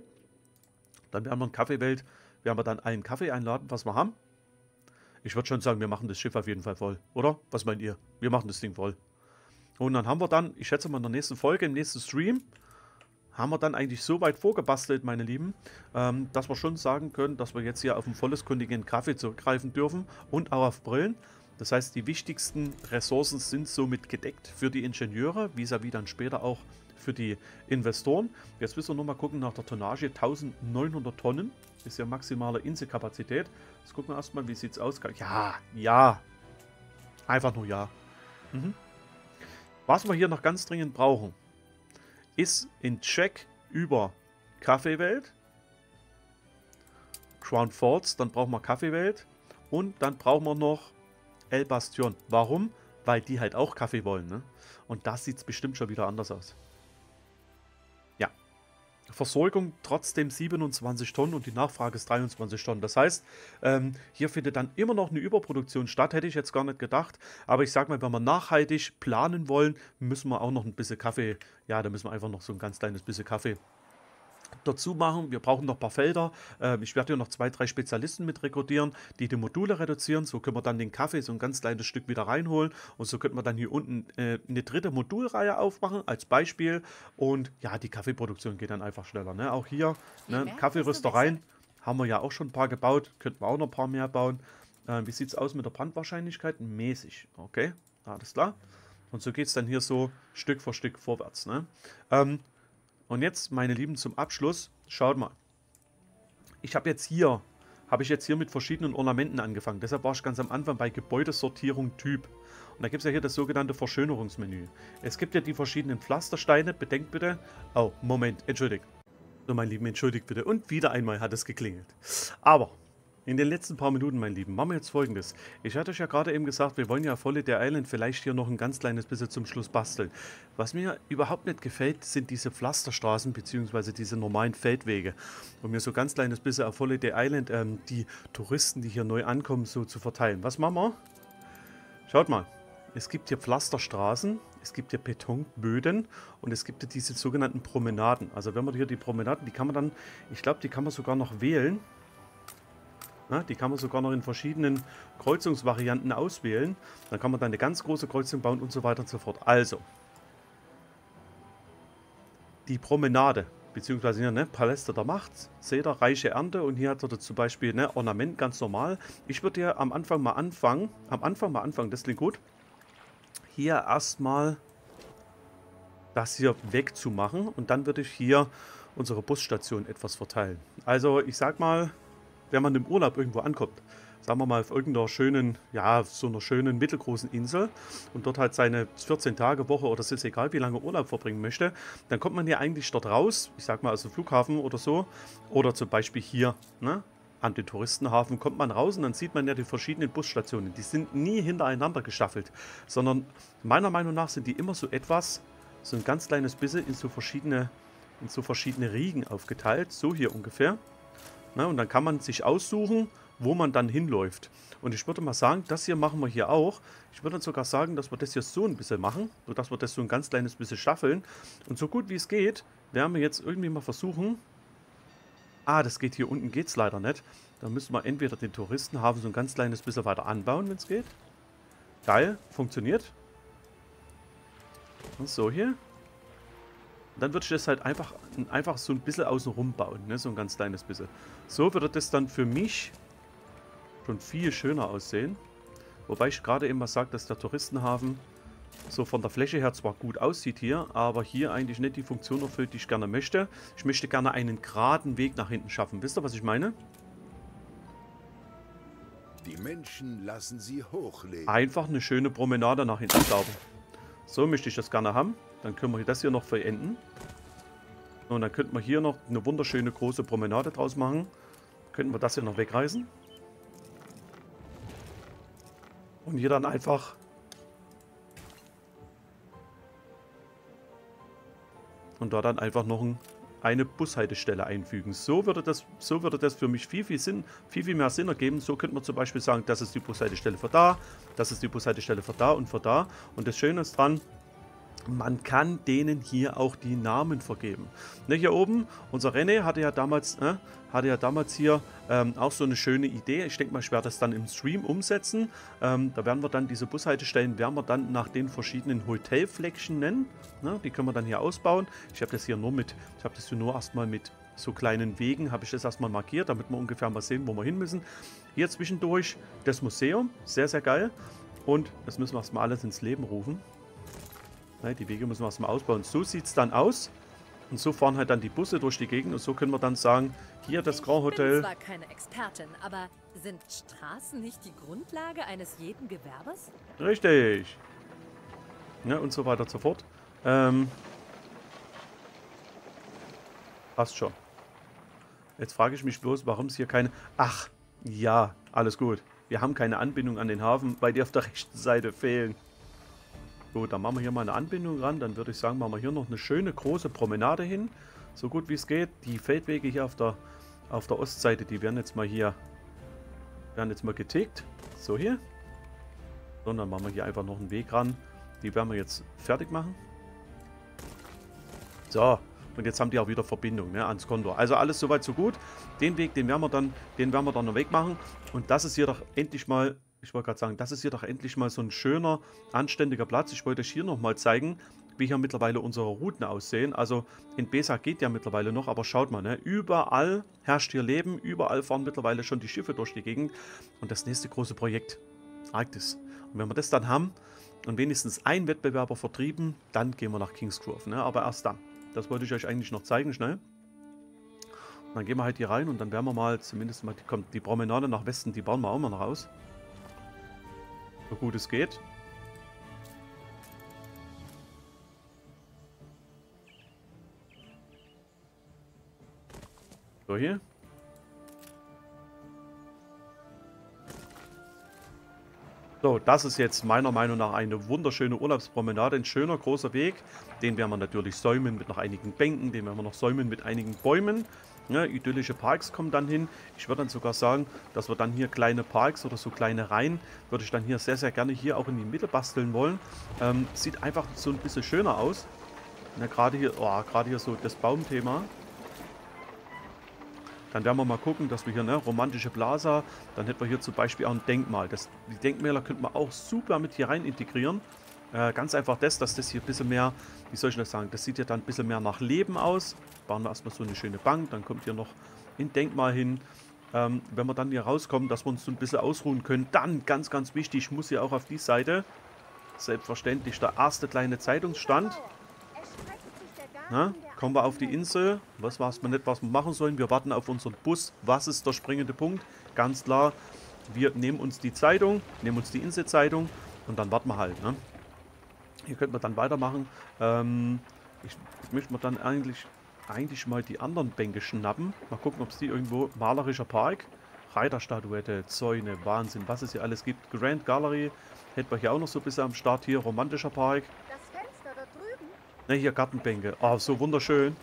Dann werden wir in Kaffeewelt werden wir dann einen Kaffee einladen, was wir haben. Ich würde schon sagen, wir machen das Schiff auf jeden Fall voll, oder? Was meint ihr? Wir machen das Ding voll. Und dann haben wir dann, ich schätze mal in der nächsten Folge, im nächsten Stream, haben wir dann eigentlich so weit vorgebastelt, meine Lieben, ähm, dass wir schon sagen können, dass wir jetzt hier auf ein volles Kontingent Kaffee zurückgreifen dürfen und auch auf Brillen. Das heißt, die wichtigsten Ressourcen sind somit gedeckt für die Ingenieure, vis-à-vis -vis dann später auch für die Investoren. Jetzt müssen wir nochmal gucken nach der Tonnage. 1900 Tonnen ist ja maximale Inselkapazität. Jetzt gucken wir erstmal, wie sieht es aus. Ja, ja. Einfach nur ja. Mhm. Was wir hier noch ganz dringend brauchen, ist in Check über Kaffeewelt, Crown Forts, dann brauchen wir Kaffeewelt und dann brauchen wir noch El Bastion. Warum? Weil die halt auch Kaffee wollen. Ne? Und das sieht bestimmt schon wieder anders aus. Versorgung trotzdem 27 Tonnen und die Nachfrage ist 23 Tonnen. Das heißt, ähm, hier findet dann immer noch eine Überproduktion statt, hätte ich jetzt gar nicht gedacht. Aber ich sage mal, wenn wir nachhaltig planen wollen, müssen wir auch noch ein bisschen Kaffee, ja, da müssen wir einfach noch so ein ganz kleines bisschen Kaffee dazu machen. Wir brauchen noch ein paar Felder. Ähm, ich werde hier noch zwei, drei Spezialisten mit rekrutieren, die die Module reduzieren. So können wir dann den Kaffee so ein ganz kleines Stück wieder reinholen. Und so könnten wir dann hier unten äh, eine dritte Modulreihe aufmachen, als Beispiel. Und ja, die Kaffeeproduktion geht dann einfach schneller. Ne? Auch hier, ne? Kaffeeröstereien haben wir ja auch schon ein paar gebaut. Könnten wir auch noch ein paar mehr bauen. Äh, wie sieht es aus mit der Brandwahrscheinlichkeit? Mäßig. Okay, alles klar. Und so geht es dann hier so Stück für Stück vorwärts. Ne? Ähm, und jetzt, meine Lieben, zum Abschluss, schaut mal. Ich habe jetzt hier, habe ich jetzt hier mit verschiedenen Ornamenten angefangen. Deshalb war ich ganz am Anfang bei Gebäudesortierung Typ. Und da gibt es ja hier das sogenannte Verschönerungsmenü. Es gibt ja die verschiedenen Pflastersteine. Bedenkt bitte. Oh, Moment, entschuldigt. So, mein Lieben, entschuldigt bitte. Und wieder einmal hat es geklingelt. Aber in den letzten paar Minuten, mein Lieben, machen wir jetzt folgendes. Ich hatte euch ja gerade eben gesagt, wir wollen ja volle der Island vielleicht hier noch ein ganz kleines bisschen zum Schluss basteln. Was mir überhaupt nicht gefällt, sind diese Pflasterstraßen bzw. diese normalen Feldwege. Um mir so ganz kleines bisschen auf der Island ähm, die Touristen, die hier neu ankommen, so zu verteilen. Was machen wir? Schaut mal. Es gibt hier Pflasterstraßen, es gibt hier Betonböden und es gibt hier diese sogenannten Promenaden. Also wenn man hier die Promenaden, die kann man dann, ich glaube, die kann man sogar noch wählen. Na, die kann man sogar noch in verschiedenen Kreuzungsvarianten auswählen. Dann kann man dann eine ganz große Kreuzung bauen und so weiter und so fort. Also, die Promenade, beziehungsweise hier, ne, Paläste der Macht, seht ihr, reiche Ernte und hier hat er zum Beispiel ne, Ornament, ganz normal. Ich würde hier am Anfang mal anfangen, am Anfang mal anfangen, das klingt gut. Hier erstmal das hier wegzumachen und dann würde ich hier unsere Busstation etwas verteilen. Also ich sag mal, wenn man im Urlaub irgendwo ankommt, sagen wir mal auf irgendeiner schönen, ja, so einer schönen mittelgroßen Insel und dort halt seine 14 Tage Woche oder es ist egal, wie lange Urlaub verbringen möchte, dann kommt man ja eigentlich dort raus, ich sag mal aus dem Flughafen oder so, oder zum Beispiel hier, ne, an den Touristenhafen kommt man raus und dann sieht man ja die verschiedenen Busstationen. Die sind nie hintereinander gestaffelt, sondern meiner Meinung nach sind die immer so etwas, so ein ganz kleines bisschen in so verschiedene, in so verschiedene Riegen aufgeteilt, so hier ungefähr. Ne? Und dann kann man sich aussuchen, wo man dann hinläuft. Und ich würde mal sagen, das hier machen wir hier auch. Ich würde sogar sagen, dass wir das hier so ein bisschen machen, sodass wir das so ein ganz kleines bisschen staffeln. Und so gut wie es geht, werden wir jetzt irgendwie mal versuchen, Ah, das geht hier unten, geht es leider nicht. Da müssen wir entweder den Touristenhafen so ein ganz kleines bisschen weiter anbauen, wenn es geht. Geil, funktioniert. Und so hier. Und dann würde ich das halt einfach, einfach so ein bisschen außen rum bauen, ne? so ein ganz kleines bisschen. So würde das dann für mich schon viel schöner aussehen. Wobei ich gerade eben mal sage, dass der Touristenhafen so von der Fläche her zwar gut aussieht hier, aber hier eigentlich nicht die Funktion erfüllt, die ich gerne möchte. Ich möchte gerne einen geraden Weg nach hinten schaffen. Wisst ihr, was ich meine? Die Menschen lassen sie hochleben. Einfach eine schöne Promenade nach hinten sauber. So möchte ich das gerne haben. Dann können wir das hier noch verenden. Und dann könnten wir hier noch eine wunderschöne große Promenade draus machen. Könnten wir das hier noch wegreißen. Und hier dann einfach und da dann einfach noch ein, eine Bushaltestelle einfügen. So würde, das, so würde das für mich viel, viel Sinn, viel, viel mehr Sinn ergeben. So könnte man zum Beispiel sagen, das ist die Bushaltestelle für da, das ist die Bushaltestelle für da und für da. Und das Schöne ist dran, man kann denen hier auch die Namen vergeben. Ne, hier oben, unser René hatte ja damals, äh, hatte ja damals hier ähm, auch so eine schöne Idee. Ich denke mal, ich werde das dann im Stream umsetzen. Ähm, da werden wir dann diese Bushaltestellen, werden wir dann nach den verschiedenen Hotelfleckchen nennen. Ne, die können wir dann hier ausbauen. Ich habe das hier nur mit, ich habe das hier nur erstmal mit so kleinen Wegen, habe ich das erstmal markiert, damit wir ungefähr mal sehen, wo wir hin müssen. Hier zwischendurch das Museum, sehr, sehr geil. Und das müssen wir erstmal alles ins Leben rufen. Ne, die Wege müssen wir erstmal ausbauen. So sieht es dann aus. Und so fahren halt dann die Busse durch die Gegend und so können wir dann sagen, hier das Grand Hotel. Ich bin zwar keine Expertin, aber sind Straßen nicht die Grundlage eines jeden Gewerbes? Richtig. Ja, und so weiter und so fort. Ähm, passt schon. Jetzt frage ich mich bloß, warum es hier keine... Ach, ja, alles gut. Wir haben keine Anbindung an den Hafen, weil die auf der rechten Seite fehlen. Gut, dann machen wir hier mal eine Anbindung ran. Dann würde ich sagen, machen wir hier noch eine schöne große Promenade hin. So gut wie es geht. Die Feldwege hier auf der, auf der Ostseite, die werden jetzt mal hier werden jetzt mal getickt. So hier. So, dann machen wir hier einfach noch einen Weg ran. Die werden wir jetzt fertig machen. So, und jetzt haben die auch wieder Verbindung ne, ans Konto. Also alles soweit so gut. Den Weg, den werden wir dann, den werden wir dann noch wegmachen. Und das ist hier doch endlich mal ich wollte gerade sagen, das ist hier doch endlich mal so ein schöner, anständiger Platz. Ich wollte euch hier nochmal zeigen, wie hier mittlerweile unsere Routen aussehen. Also in Besa geht ja mittlerweile noch, aber schaut mal, ne? überall herrscht hier Leben, überall fahren mittlerweile schon die Schiffe durch die Gegend. Und das nächste große Projekt, Arktis. Und wenn wir das dann haben und wenigstens ein Wettbewerber vertrieben, dann gehen wir nach Kingsgrove. Ne? Aber erst dann. Das wollte ich euch eigentlich noch zeigen, schnell. Und dann gehen wir halt hier rein und dann werden wir mal, zumindest mal, die, kommt die Promenade nach Westen, die bauen wir auch mal noch aus. So gut es geht. So hier. So, das ist jetzt meiner Meinung nach eine wunderschöne Urlaubspromenade. Ein schöner, großer Weg. Den werden wir natürlich säumen mit noch einigen Bänken. Den werden wir noch säumen mit einigen Bäumen. Ja, idyllische Parks kommen dann hin. Ich würde dann sogar sagen, dass wir dann hier kleine Parks oder so kleine Reihen, würde ich dann hier sehr, sehr gerne hier auch in die Mitte basteln wollen. Ähm, sieht einfach so ein bisschen schöner aus. Ja, gerade hier, oh, gerade hier so das Baumthema. Dann werden wir mal gucken, dass wir hier, ne, romantische Plaza, dann hätten wir hier zum Beispiel auch ein Denkmal. Das, die Denkmäler könnte man auch super mit hier rein integrieren. Äh, ganz einfach das, dass das hier ein bisschen mehr, wie soll ich das sagen, das sieht ja dann ein bisschen mehr nach Leben aus. Bauen wir erstmal so eine schöne Bank, dann kommt hier noch ein Denkmal hin. Ähm, wenn wir dann hier rauskommen, dass wir uns so ein bisschen ausruhen können, dann ganz, ganz wichtig, muss hier auch auf die Seite, selbstverständlich der erste kleine Zeitungsstand. Na, kommen wir auf die Insel. Was weiß man nicht, was wir machen sollen. Wir warten auf unseren Bus. Was ist der springende Punkt? Ganz klar, wir nehmen uns die Zeitung, nehmen uns die Inselzeitung und dann warten wir halt. Ne? Hier könnte man dann weitermachen. Ähm, ich, möchte mir dann eigentlich, eigentlich mal die anderen Bänke schnappen. Mal gucken, ob es die irgendwo... Malerischer Park, Reiterstatuette, Zäune, Wahnsinn, was es hier alles gibt. Grand Gallery hätten wir hier auch noch so ein bisschen am Start hier. Romantischer Park. Das Fenster da drüben. Ne, hier Gartenbänke. Oh, so wunderschön.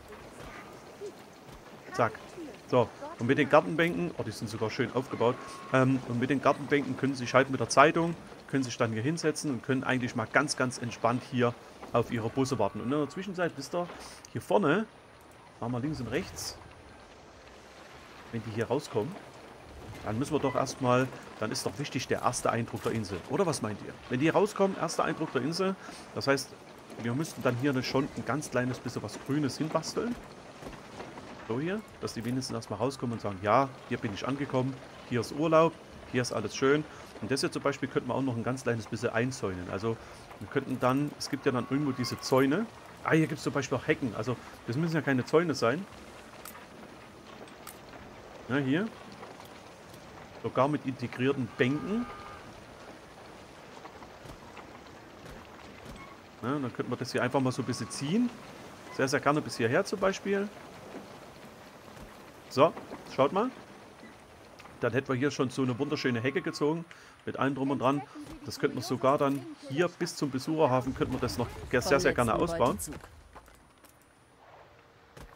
Zack. So, und mit den Gartenbänken, oh, die sind sogar schön aufgebaut, ähm, und mit den Gartenbänken können Sie sich halt mit der Zeitung können sich dann hier hinsetzen und können eigentlich mal ganz, ganz entspannt hier auf ihre Busse warten. Und in der Zwischenzeit, wisst ihr, hier vorne, machen wir links und rechts, wenn die hier rauskommen, dann müssen wir doch erstmal, dann ist doch wichtig der erste Eindruck der Insel. Oder was meint ihr? Wenn die rauskommen, erster Eindruck der Insel, das heißt, wir müssten dann hier schon ein ganz kleines bisschen was Grünes hinbasteln. So hier, dass die wenigstens erstmal rauskommen und sagen, ja, hier bin ich angekommen, hier ist Urlaub, hier ist alles schön. Und das hier zum Beispiel könnten wir auch noch ein ganz kleines bisschen einzäunen. Also wir könnten dann, es gibt ja dann irgendwo diese Zäune. Ah, hier gibt es zum Beispiel auch Hecken. Also das müssen ja keine Zäune sein. Ja, hier. Sogar mit integrierten Bänken. Ja, dann könnten wir das hier einfach mal so ein bisschen ziehen. Sehr, sehr gerne bis hierher zum Beispiel. So, schaut mal. Dann hätten wir hier schon so eine wunderschöne Hecke gezogen. Mit allem drum und dran. Das könnten wir sogar dann hier bis zum Besucherhafen könnten wir das noch sehr, sehr gerne ausbauen.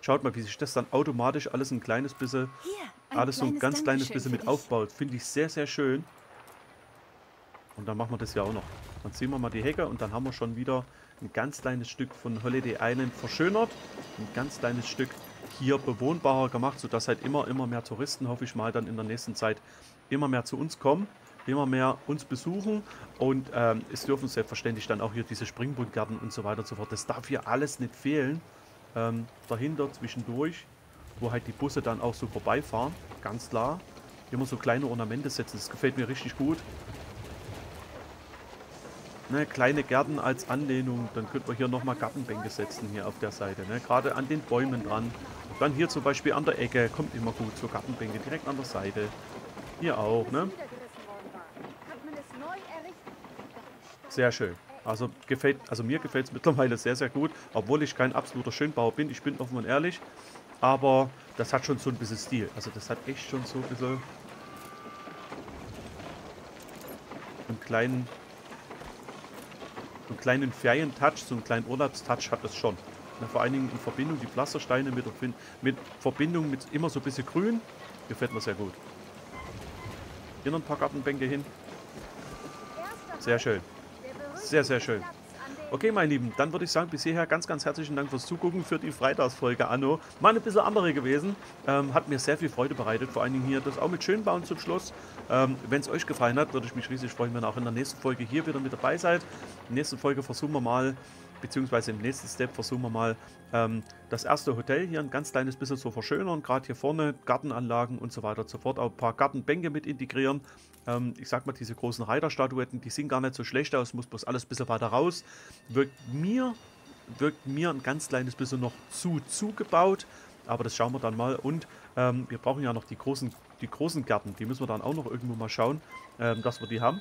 Schaut mal, wie sich das dann automatisch alles ein kleines bisschen, alles so ein ganz kleines bisschen mit aufbaut. Finde ich sehr, sehr schön. Und dann machen wir das ja auch noch. Dann ziehen wir mal die Hecke und dann haben wir schon wieder ein ganz kleines Stück von Holiday Island verschönert. Ein ganz kleines Stück hier bewohnbarer gemacht, sodass halt immer, immer mehr Touristen, hoffe ich mal, dann in der nächsten Zeit immer mehr zu uns kommen, immer mehr uns besuchen und ähm, es dürfen selbstverständlich dann auch hier diese Springbundgärten und so weiter und so fort. Das darf hier alles nicht fehlen. Ähm, dahinter zwischendurch, wo halt die Busse dann auch so vorbeifahren, ganz klar. Immer so kleine Ornamente setzen, das gefällt mir richtig gut. Ne, kleine Gärten als Anlehnung, dann könnten wir hier nochmal Gartenbänke setzen hier auf der Seite. Ne? Gerade an den Bäumen dran. Dann hier zum Beispiel an der Ecke, kommt immer gut, so Gartenbänke direkt an der Seite. Hier auch, ne? Sehr schön. Also, gefällt, also mir gefällt es [LAUGHS] mittlerweile sehr, sehr gut, obwohl ich kein absoluter Schönbauer bin. Ich bin offen und ehrlich. Aber das hat schon so ein bisschen Stil. Also das hat echt schon so ein bisschen einen kleinen, einen kleinen Ferientouch, so einen kleinen Urlaubstouch hat es schon. Na, vor allen Dingen in Verbindung, die Pflastersteine mit, mit Verbindung mit immer so ein bisschen grün. Gefällt mir sehr gut. Hier noch ein paar Gartenbänke hin. Sehr schön. Sehr, sehr schön. Okay, meine Lieben, dann würde ich sagen, bis hierher ganz, ganz herzlichen Dank fürs Zugucken für die Freitagsfolge Anno. Mal ein bisschen andere gewesen. Ähm, hat mir sehr viel Freude bereitet, vor allen Dingen hier das auch mit Schönbauen zum Schluss. Ähm, Wenn es euch gefallen hat, würde ich mich riesig freuen, wenn ihr auch in der nächsten Folge hier wieder mit dabei seid. In der nächsten Folge versuchen wir mal beziehungsweise im nächsten Step versuchen wir mal ähm, das erste Hotel hier ein ganz kleines bisschen zu verschönern. Gerade hier vorne Gartenanlagen und so weiter und so fort. Auch ein paar Gartenbänke mit integrieren. Ähm, ich sag mal, diese großen Reiterstatuetten, die sehen gar nicht so schlecht aus, muss bloß alles ein bisschen weiter raus. Wirkt mir, wirkt mir ein ganz kleines bisschen noch zu zugebaut. Aber das schauen wir dann mal. Und ähm, wir brauchen ja noch die großen, die großen Gärten. Die müssen wir dann auch noch irgendwo mal schauen, ähm, dass wir die haben.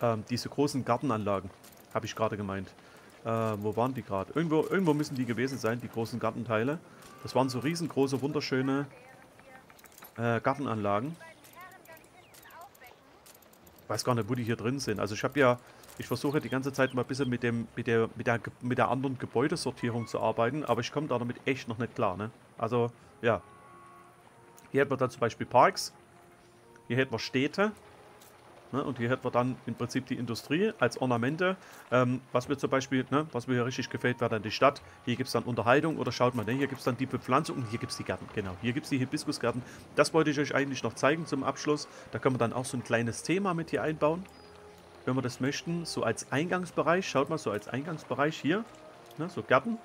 Ähm, diese großen Gartenanlagen. Habe ich gerade gemeint. Äh, wo waren die gerade? Irgendwo, irgendwo müssen die gewesen sein, die großen Gartenteile. Das waren so riesengroße, wunderschöne äh, Gartenanlagen. Ich weiß gar nicht, wo die hier drin sind. Also ich habe ja, ich versuche die ganze Zeit mal ein bisschen mit, dem, mit, der, mit, der, mit der anderen Gebäudesortierung zu arbeiten, aber ich komme da damit echt noch nicht klar. Ne? Also, ja. Hier hätten wir dann zum Beispiel Parks. Hier hätten wir Städte. Ne? Und hier hätten wir dann im Prinzip die Industrie als Ornamente. Ähm, was mir zum Beispiel, ne, was mir hier richtig gefällt, wäre dann die Stadt. Hier gibt es dann Unterhaltung oder schaut mal, ne, hier gibt es dann die Bepflanzung und hier gibt es die Gärten. Genau, hier gibt es die Hibiskusgärten. Das wollte ich euch eigentlich noch zeigen zum Abschluss. Da können wir dann auch so ein kleines Thema mit hier einbauen. Wenn wir das möchten, so als Eingangsbereich, schaut mal, so als Eingangsbereich hier, ne, so Gärten.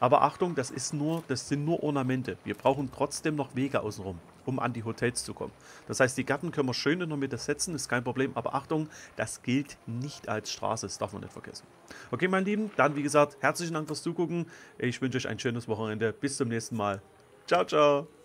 Aber Achtung, das ist nur, das sind nur Ornamente. Wir brauchen trotzdem noch Wege außenrum um an die Hotels zu kommen. Das heißt, die Gärten können wir schön in der Mitte setzen, ist kein Problem. Aber Achtung, das gilt nicht als Straße, das darf man nicht vergessen. Okay, meine Lieben, dann wie gesagt, herzlichen Dank fürs Zugucken. Ich wünsche euch ein schönes Wochenende. Bis zum nächsten Mal. Ciao, ciao.